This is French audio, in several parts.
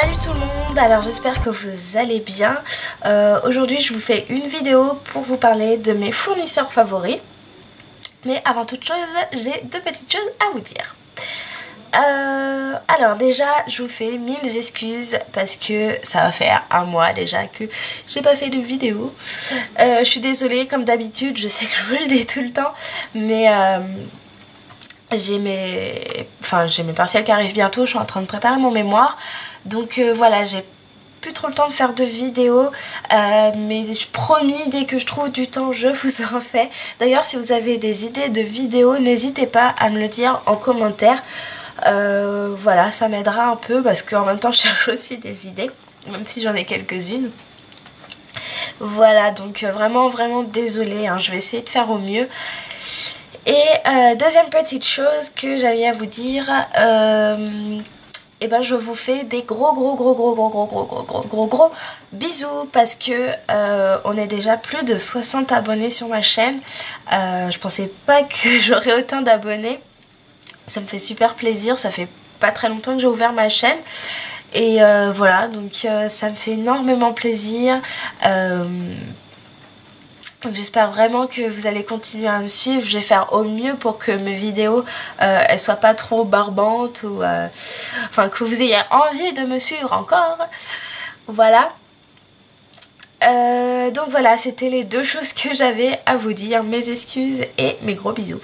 Salut tout le monde, alors j'espère que vous allez bien. Euh, aujourd'hui je vous fais une vidéo pour vous parler de mes fournisseurs favoris. Mais avant toute chose, j'ai deux petites choses à vous dire. Euh, alors déjà je vous fais mille excuses parce que ça va faire un mois déjà que j'ai pas fait de vidéo. Euh, je suis désolée comme d'habitude, je sais que je vous le dis tout le temps, mais j'ai mes... Enfin, j'ai mes partiels qui arrivent bientôt, je suis en train de préparer mon mémoire. Donc euh, voilà, j'ai plus trop le temps de faire de vidéos, euh, mais je promis, dès que je trouve du temps, je vous en fais. D'ailleurs, si vous avez des idées de vidéos, n'hésitez pas à me le dire en commentaire. Euh, voilà, ça m'aidera un peu parce qu'en même temps, je cherche aussi des idées, même si j'en ai quelques-unes. Voilà, donc vraiment, vraiment désolée, hein, je vais essayer de faire au mieux. Et deuxième petite chose que j'avais à vous dire, et ben je vous fais des gros gros gros gros gros gros gros gros gros gros gros bisous parce que on est déjà plus de 60 abonnés sur ma chaîne. je pensais pas que j'aurais autant d'abonnés. Ça me fait super plaisir, ça fait pas très longtemps que j'ai ouvert ma chaîne. Et voilà, donc ça me fait énormément plaisir. J'espère vraiment que vous allez continuer à me suivre. Je vais faire au mieux pour que mes vidéos euh, elles soient pas trop barbantes ou euh, enfin que vous ayez envie de me suivre encore. Voilà. Euh, donc voilà, c'était les deux choses que j'avais à vous dire. Mes excuses et mes gros bisous.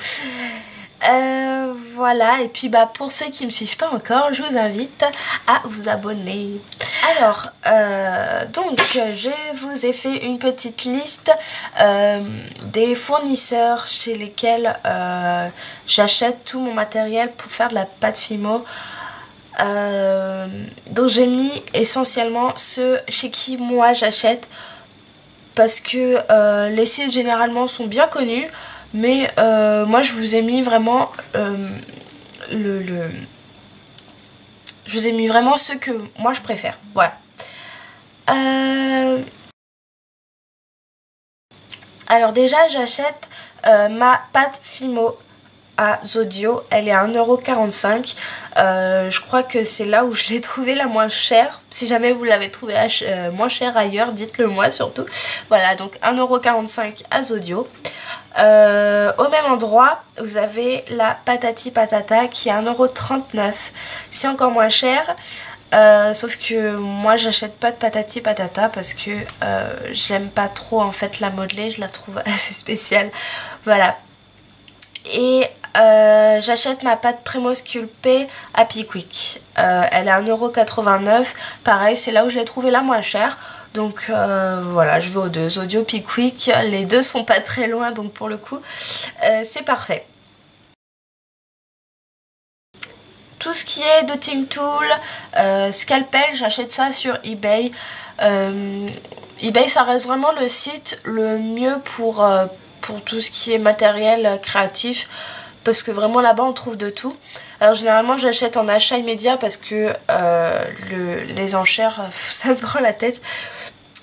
Euh, voilà, et puis bah pour ceux qui ne me suivent pas encore, je vous invite à vous abonner. Alors, euh, donc je vous ai fait une petite liste euh, des fournisseurs chez lesquels j'achète tout mon matériel pour faire de la pâte Fimo. donc j'ai mis essentiellement ceux chez qui moi j'achète parce que les sites généralement sont bien connus. Mais euh, moi je vous ai mis vraiment euh, le, Je vous ai mis vraiment ce que moi je préfère. Voilà. Euh, alors déjà j'achète ma pâte Fimo à Zodio. Elle est à 1,45€. je crois que c'est là où je l'ai trouvée la moins chère. Si jamais vous l'avez trouvée moins chère ailleurs, dites-le moi surtout. Voilà, donc 1,45€ à Zodio. Euh, au même endroit, vous avez la patati patata qui est 1,39€. C'est encore moins cher. Euh, sauf que moi j'achète pas de patati patata parce que euh, j'aime pas trop en fait la modeler, je la trouve assez spéciale. Voilà. Et j'achète ma pâte Primo Sculpée à Pickwick. elle est à 1,89€. Pareil, c'est là où je l'ai trouvée la moins chère. Donc euh, voilà, je vais aux deux. Audio Pickwick, les deux sont pas très loin, donc pour le coup, euh, c'est parfait. Tout ce qui est dotting tool, euh, scalpel, j'achète ça sur eBay. eBay, ça reste vraiment le site le mieux pour tout ce qui est matériel créatif parce que vraiment là-bas on trouve de tout. Alors généralement j'achète en achat immédiat parce que les enchères ça me prend la tête.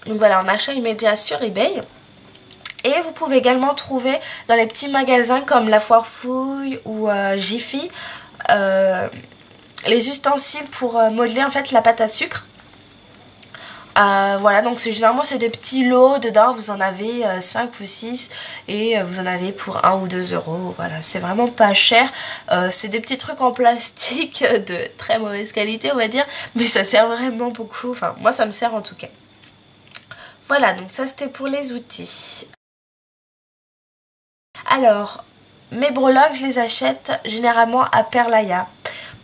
Donc voilà, en achat immédiat sur eBay. Et vous pouvez également trouver dans les petits magasins comme La Foire Fouille ou euh, Jiffy euh, les ustensiles pour euh, modeler en fait la pâte à sucre. Voilà, donc généralement c'est des petits lots dedans, vous en avez 5 ou 6 et vous en avez pour 1 ou 2 euros. Voilà, c'est vraiment pas cher. c'est des petits trucs en plastique de très mauvaise qualité, on va dire, mais ça sert vraiment beaucoup. Enfin, moi ça me sert en tout cas. Voilà, donc ça c'était pour les outils. Alors, mes breloques, je les achète généralement à Perlaya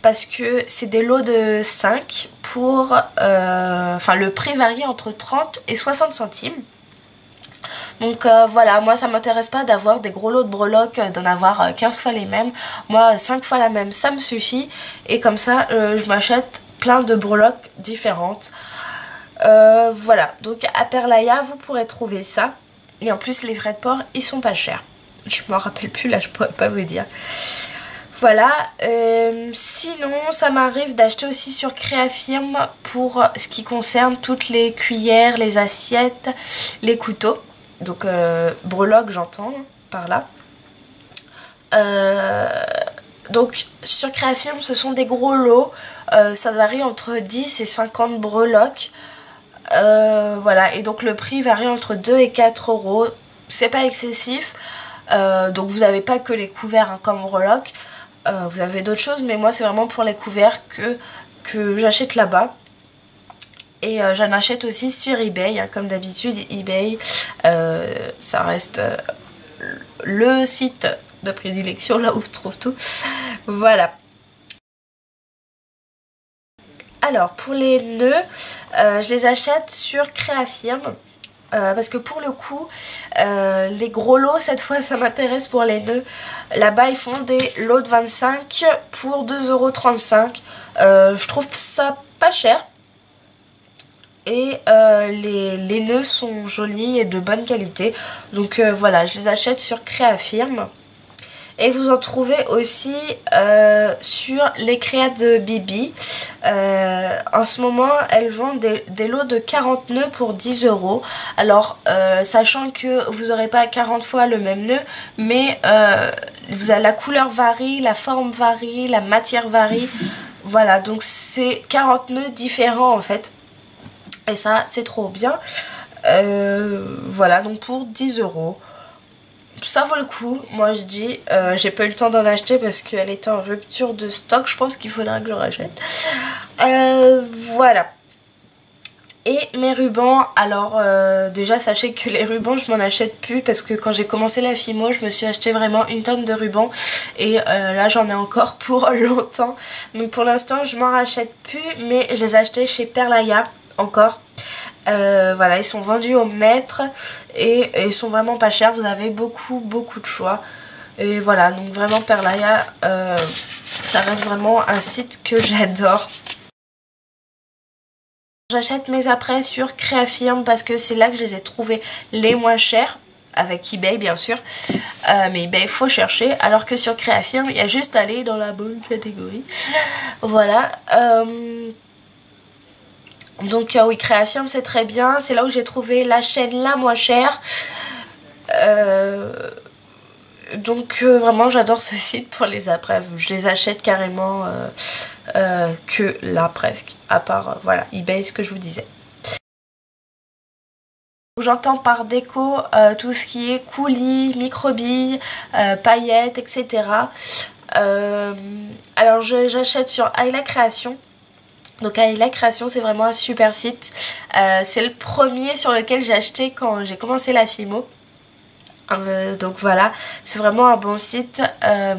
parce que c'est des lots de 5 pour... Euh, enfin, le prix varie entre 30 et 60 centimes. Donc euh, voilà, moi ça m'intéresse pas d'avoir des gros lots de breloques, euh, d'en avoir 15 fois les mêmes. Moi 5 fois la même, ça me suffit. Et comme ça, je m'achète plein de breloques différentes. Voilà, donc à Perlaya, vous pourrez trouver ça. Et en plus, les frais de port, ils sont pas chers. Je m'en rappelle plus, là, je pourrais pas vous dire. Voilà, euh, sinon ça m'arrive d'acheter aussi sur Créafirm pour ce qui concerne toutes les cuillères, les assiettes, les couteaux. Donc euh, j'entends par là. Donc sur Créafirm ce sont des gros lots, euh, ça varie entre 10 et 50 breloques. Euh, voilà, et donc le prix varie entre 2 et 4 euros. C'est pas excessif, euh, donc vous n'avez pas que les couverts hein, comme breloques. Vous avez d'autres choses, mais moi c'est vraiment pour les couverts que, que j'achète là-bas. Et j'en achète aussi sur eBay, hein, comme d'habitude eBay, ça reste le site de prédilection, là où je trouve tout. Voilà. Alors, pour les nœuds, euh, je les achète sur Créafirm. Euh, parce que pour le coup, euh, les gros lots, cette fois, ça m'intéresse pour les nœuds. Là-bas, ils font des lots de 25 pour 2,35€. je trouve ça pas cher. Et les, les, nœuds sont jolis et de bonne qualité. Donc voilà, je les achète sur Créafirm. Et vous en trouvez aussi euh, sur les créas de Bibi. Euh, en ce moment, elles vendent des, lots de 40 nœuds pour 10 euros. Alors, euh, sachant que vous n'aurez pas 40 fois le même nœud, mais vous avez, la couleur varie, la forme varie, la matière varie. Voilà, donc c'est 40 nœuds différents en fait. Et ça, c'est trop bien. voilà, donc pour 10 euros ça vaut le coup, moi je dis. Euh, j'ai pas eu le temps d'en acheter parce qu'elle était en rupture de stock. Je pense qu'il faudra que je rachète. Euh, voilà. Et mes rubans, alors euh, déjà sachez que les rubans je m'en achète plus parce que quand j'ai commencé la FIMO je me suis acheté vraiment une tonne de rubans et là j'en ai encore pour longtemps. Donc pour l'instant je m'en rachète plus mais je les ai chez Perlaya encore. Euh, voilà, ils sont vendus au mètre et, ils sont vraiment pas chers. Vous avez beaucoup, beaucoup de choix. Et voilà, donc vraiment Perlaya, euh, ça reste vraiment un site que j'adore. J'achète mes après sur Créafirm parce que c'est là que je les ai trouvés les moins chers avec eBay bien sûr euh, mais eBay faut chercher alors que sur Créafirm il y a juste aller dans la bonne catégorie voilà donc euh, oui, Créafirm c'est très bien. C'est là où j'ai trouvé la chaîne la moins chère. Euh, donc euh, vraiment j'adore ce site pour les après. Je les achète carrément que là presque. À part voilà eBay ce que je vous disais. J'entends par déco tout ce qui est coulis, microbilles, paillettes, etc. alors j'achète sur Ayla Création. Donc la Création c'est vraiment un super site. Euh, c'est le premier sur lequel j'ai acheté quand j'ai commencé la FIMO. Euh, donc voilà, c'est vraiment un bon site. Euh,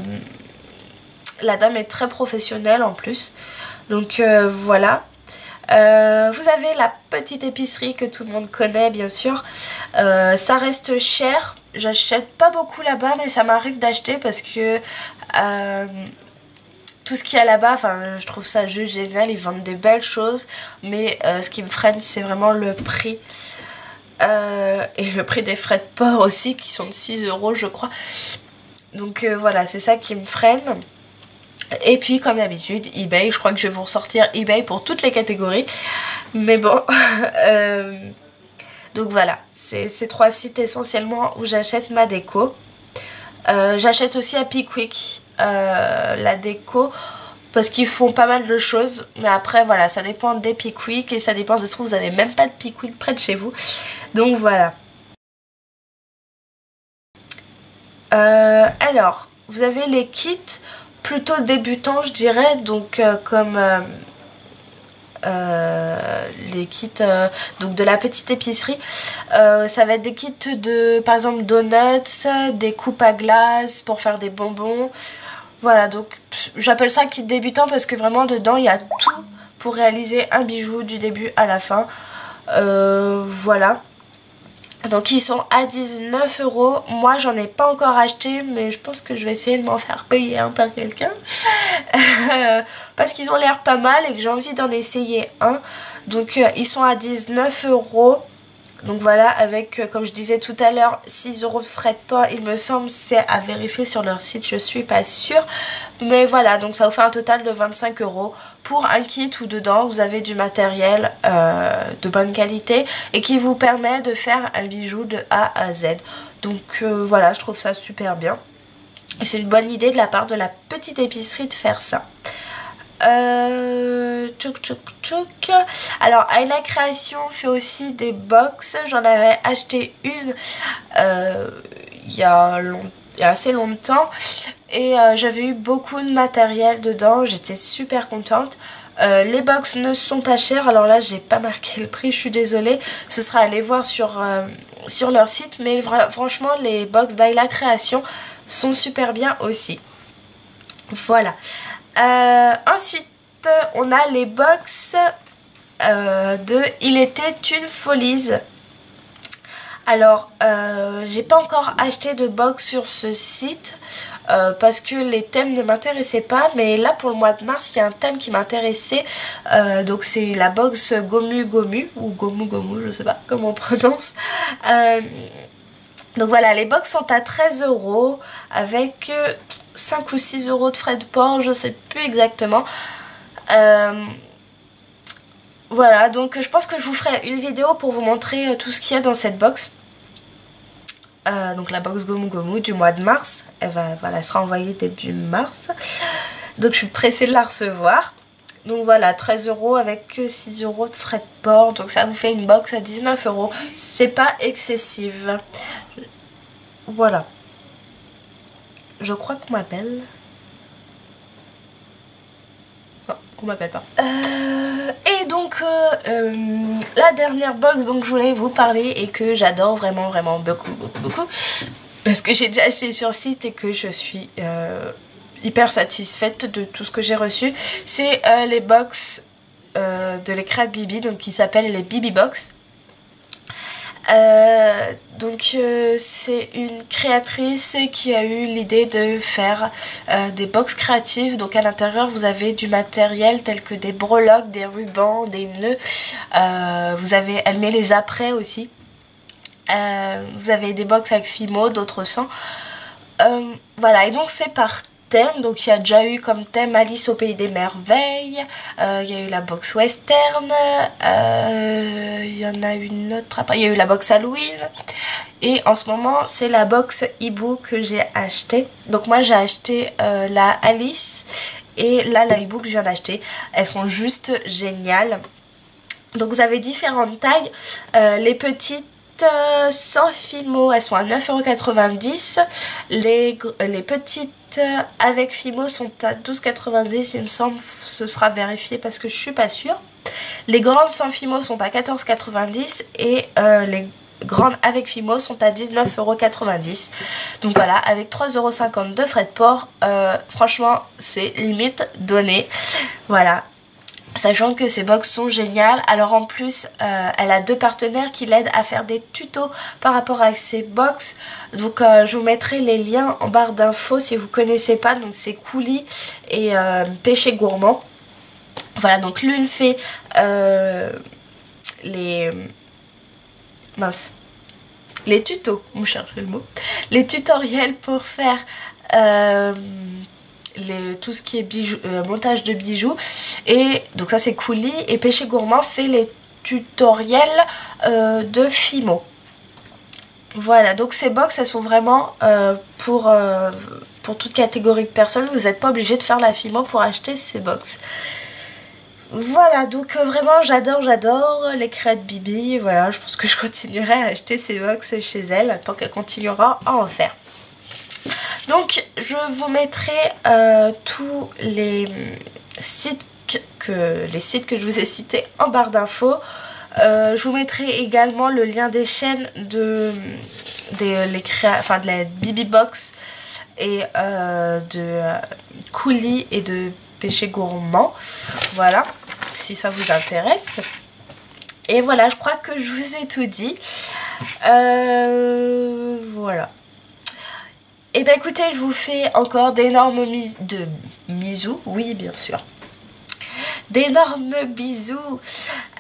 la dame est très professionnelle en plus. Donc voilà. vous avez la petite épicerie que tout le monde connaît bien sûr. ça reste cher. J'achète pas beaucoup là-bas mais ça m'arrive d'acheter parce que tout ce qu'il y a là-bas, enfin, je trouve ça juste génial. Ils vendent des belles choses, mais euh, ce qui me freine, c'est vraiment le prix. Euh, et le prix des frais de port aussi, qui sont de 6 euros, je crois. Donc euh, voilà, c'est ça qui me freine. Et puis, comme d'habitude, eBay. Je crois que je vais vous ressortir eBay pour toutes les catégories. Mais bon. donc voilà, c'est ces trois sites essentiellement où j'achète ma déco. j'achète aussi à Pickwick la déco parce qu'ils font pas mal de choses. Mais après voilà ça dépend des Pickwick et ça dépend de ce que vous avez même pas de Pickwick près de chez vous. Donc voilà. Euh, alors vous avez les kits plutôt débutants je dirais. Donc euh, comme les kits donc de la petite épicerie. Ça va être des kits de par exemple donuts des coupes à glace pour faire des bonbons voilà, donc j'appelle ça kit débutant parce que vraiment dedans il y a tout pour réaliser un bijou du début à la fin. Euh, voilà. Donc ils sont à 19 euros. Moi j'en ai pas encore acheté mais je pense que je vais essayer de m'en faire payer un par quelqu'un. parce qu'ils ont l'air pas mal et que j'ai envie d'en essayer un. Donc euh, ils sont à 19 euros. Donc voilà, avec, euh, comme je disais tout à l'heure, 6 euros de frais de port, il me semble, c'est à vérifier sur leur site, je suis pas sûre. Mais voilà, donc ça vous fait un total de 25 euros pour un kit où dedans vous avez du matériel euh, de bonne qualité et qui vous permet de faire un bijou de A à Z. Donc euh, voilà, je trouve ça super bien. C'est une bonne idée de la part de la petite épicerie de faire ça. Euh, Alors, Ayla Création fait aussi des box. J'en avais acheté une euh, il, y a assez longtemps. Et euh, j'avais eu beaucoup de matériel dedans. J'étais super contente. Les box ne sont pas chères. Alors là, j'ai pas marqué le prix. Je suis désolée. Ce sera à aller voir sur, sur leur site. Mais franchement, les box d'Ayla Création sont super bien aussi. Voilà. Euh, ensuite, on a les box euh, de Il était une folies. Alors, euh, j'ai pas encore acheté de box sur ce site parce que les thèmes ne m'intéressaient pas. Mais là, pour le mois de mars, il y a un thème qui m'intéressait. donc, c'est la box Gomu Gomu ou Gomu Gomu, je sais pas comment on prononce. donc voilà, les box sont à 13 euros avec 5 ou 6 euros de frais de port, je sais plus exactement. Euh, voilà, donc je pense que je vous ferai une vidéo pour vous montrer euh, tout ce qu'il y a dans cette box. Euh, donc la box Gomu Gomu du mois de mars. Elle, va, voilà, sera envoyée début mars. Donc je suis pressée de la recevoir. Donc voilà, 13 euros avec 6 euros de frais de port. Donc ça vous fait une box à 19 euros. C'est pas excessive. Voilà je crois qu'on m'appelle. Non, qu'on m'appelle pas. Euh, et donc, euh, euh, la dernière box dont je voulais vous parler et que j'adore vraiment, vraiment beaucoup, beaucoup, beaucoup. Parce que j'ai déjà essayé sur site et que je suis hyper satisfaite de tout ce que j'ai reçu. C'est les box de l'écran Bibi, donc qui s'appellent les Bibi Box. Euh, donc euh, c'est une créatrice qui a eu l'idée de faire euh, des box créatives. Donc à l'intérieur vous avez du matériel tel que des breloques, des rubans, des nœuds. vous avez, elle met les après aussi. vous avez des box avec Fimo, d'autres sans. voilà et donc c'est parti donc il y a déjà eu comme thème Alice au pays des merveilles, euh, il y a eu la box western, euh, il y en a une autre il y a eu la box Halloween. Et en ce moment c'est la box hibou que j'ai acheté. Donc moi j'ai acheté euh, la Alice et là la hibou que je viens d'acheter. Elles sont juste géniales. Donc vous avez différentes tailles. les petites sans Fimo, elles sont à 9,90€. Les, les petites avec Fimo sont à 12,90 il me semble, ce sera vérifié parce que je suis pas sûre. Les grandes sans Fimo sont à 14,90 et euh, les grandes avec Fimo sont à 19,90€. Donc voilà, avec 3,50€ de frais de port, euh, franchement c'est limite donné. Voilà, Sachant que ces box sont géniales. Alors en plus, euh, elle a deux partenaires qui l'aident à faire des tutos par rapport à ces box. Donc euh, je vous mettrai les liens en barre d'infos si vous connaissez pas. Donc c'est Coulis et euh, Péché Gourmand. Voilà, donc l'une fait les... mince. Les tutos, vous cherchez le mot. Les tutoriels pour faire tout ce qui est euh, montage de bijoux. Et donc ça c'est Couli. Et Péché Gourmand fait les tutoriels euh, de Fimo. Voilà, donc ces box elles sont vraiment euh, pour, pour toute catégorie de personnes. Vous n'êtes pas obligé de faire la Fimo pour acheter ces box. Voilà, donc vraiment j'adore, j'adore les crêtes Bibi. Voilà, je pense que je continuerai à acheter ces box chez elle tant qu'elle continuera à en faire. Donc je vous mettrai euh, tous les sites que je vous ai cités en barre d'infos. Euh, je vous mettrai également le lien des chaînes de, les enfin, de la Bibi Box et euh, de Coulis et de Péché Gourmand. Voilà, si ça vous intéresse. Et voilà, je crois que je vous ai tout dit. voilà. Et eh bien écoutez, je vous fais encore d'énormes de bisous, oui bien sûr. D'énormes bisous.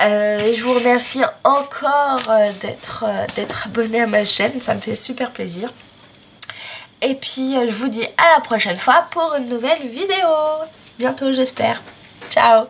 Euh, et je vous remercie encore euh, euh, d'être abonné à ma chaîne, ça me fait super plaisir. Et puis je vous dis à la prochaine fois pour une nouvelle vidéo. Bientôt j'espère. Ciao